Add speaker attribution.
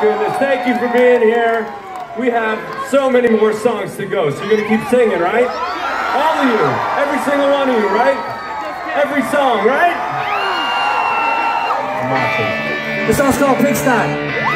Speaker 1: goodness. Thank you for being here. We have so many more songs to go, so you're going to keep singing, right? All of you. Every single one of you, right? Every song, right?
Speaker 2: The song's called Pigsty.